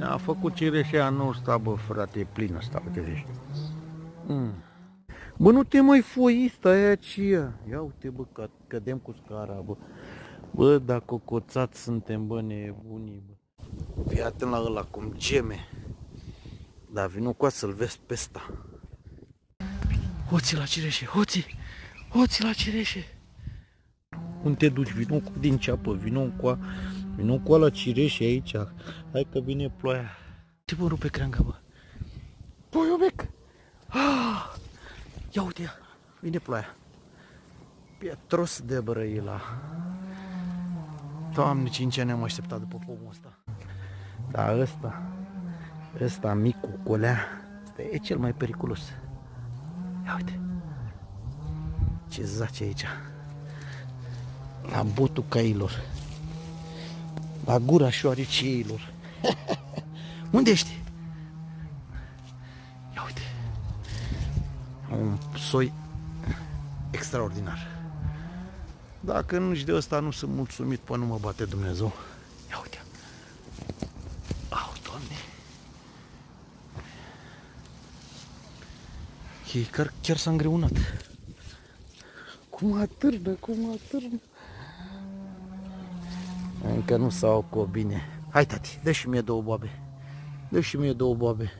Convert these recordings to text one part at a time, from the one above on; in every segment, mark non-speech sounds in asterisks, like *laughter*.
A făcut cireșea nu sta, bă, frate, e plină sta, uite zici. Mm. Bă, nu te mai foi, stai aceea. Ia uite, bă, că cădem cu scara, bă. Bă, dacă cocoțați suntem, bă, nebunii, bă. Fii atent la ăla cum geme. Dar vino cu să-l vezi pe ăsta. Hoții la cireșe, hoții! Hoții la cireșe! Unde te duci? Vino cu din ceapă, vino cu vino cu la cireșe aici. Hai că vine ploaia. Ce bă rupe creanga, bă? Puiubec! Ah! Ia uite, ia. vine ploaia. Pietros de Brăila. Doamne, cinci ani am așteptat după pomul ăsta. Da, ăsta, ăsta mic cu colea, ăsta e cel mai periculos. Ia uite. Ce zace aici. La botul cailor. La gura șoariciilor. *laughs* Unde ești? Ia uite. Un soi extraordinar. Dacă nu-și de ăsta nu sunt mulțumit până nu mă bate Dumnezeu. Ia uite. Au, Doamne. Ei chiar, chiar s-a îngreunat. Cum atârnă, cum atârnă. Încă nu s-au cu bine. Hai, tati, dă și mie două boabe. Dă și mie două boabe.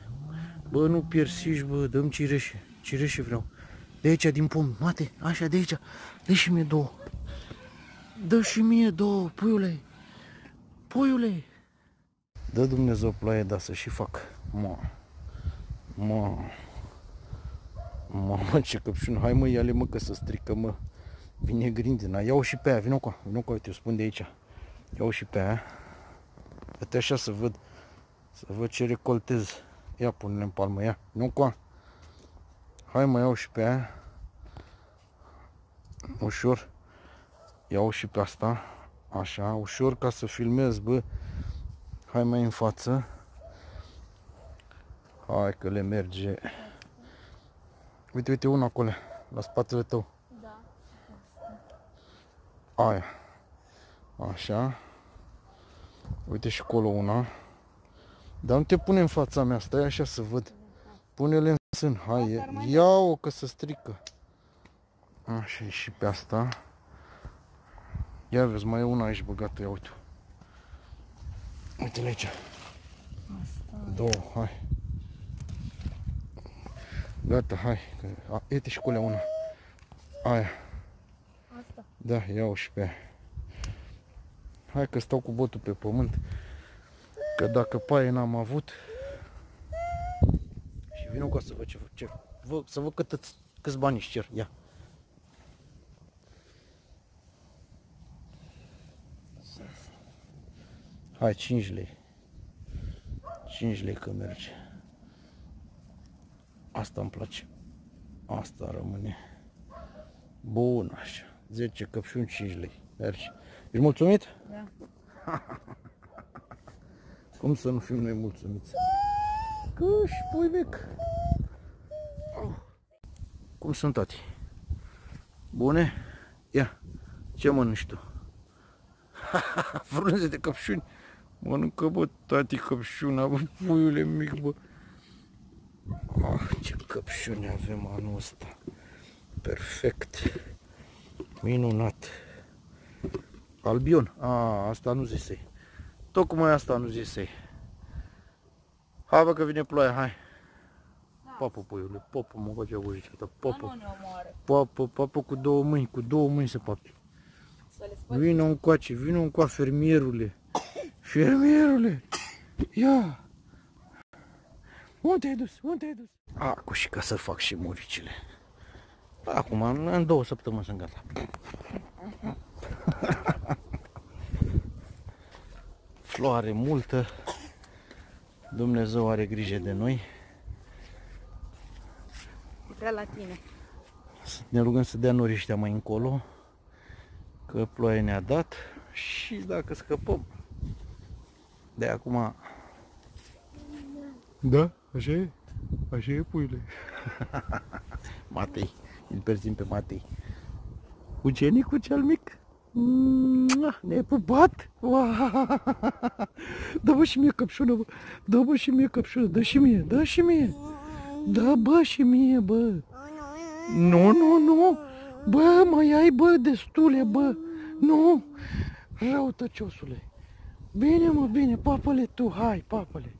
Bă, nu piersiși, bă, dăm cireșe. Cireșe vreau. De aici, din pom, mate, așa, de aici. Dă și mie două. Dă și mie două, puiule. Puiule. Dă Dumnezeu ploaie, dar să și fac. Mă. Mă. Mamă, ce căpșun. Hai mă, ia-le mă, că să strică, mă. Vine grindina. Ia-o și pe aia, vină cu Vină cu uite, eu spun de aici. Ia-o și pe aia. Uite așa să văd. Să văd ce recoltez. Ia, pune-le în palmă, ia. Nu cu Hai mă, iau și pe aia. Ușor. Iau și pe asta. Așa, ușor ca să filmez, bă. Hai mai în față. Hai că le merge. Uite, uite, una acolo, la spatele tău. Da. Aia. Așa. Uite și acolo una. Dar nu te pune în fața mea, stai așa să văd. Pune-le în sân, hai, ia-o că se strică. Așa, și pe asta. Ia vezi, mai e una aici băgată, ia uite. Uite-le aici. Două, hai. Gata, hai. Uite și culea una. Aia. Asta. Da, iau și pe aia. Hai că stau cu botul pe pământ. Că dacă paie n-am avut. Și vin cu să văd ce, ce vă, să văd cât, câți bani își cer. Ia. Hai, 5 lei. 5 lei că merge. Asta îmi place. Asta rămâne. Bun, așa. 10 căpșuni, 5 lei. Merge. Ești mulțumit? Da. *laughs* Cum să nu fim noi mulțumiți? Căși, pui mic. Cum sunt tati? Bune? Ia, ce mănânci tu? *laughs* Frunze de căpșuni. Mănâncă, bă, tati, căpșuna, bă, puiule mic, bă. Ah, ce căpșuni avem anul ăsta. Perfect. Minunat. Albion. A, asta nu zisei. Tocmai asta nu zisei. Hai bă că vine ploaia, hai. Da. Papă, puiule, papă, mă băgea gurița ta, papă. Papă, papă cu două mâini, cu două mâini să papi. Vino încoace, vino încoa, fermierule. Fermierule! Ia! Unde ai dus? Unde ai dus? Acu și ca să fac și muricile. Acum, în două săptămâni sunt gata. Floare multă. Dumnezeu are grijă de noi. Prea la tine. Ne rugăm să dea noriștea mai încolo. Că ploaie ne-a dat. Și dacă scăpăm de acum... Da, așa e. Așa e, puile. *laughs* Matei. Îl perzim pe Matei. Ucenicul cel mic. Mua, Ne-ai pupat? Ua! Dă bă și mie căpșună, bă. Dă bă și mie căpșună, dă și mie, dă și mie. Da bă și mie, bă. Nu, nu, nu. Bă, mai ai, bă, destule, bă. Nu. Răutăciosule. Bine, mă, bine, papăle tu, hai, papăle.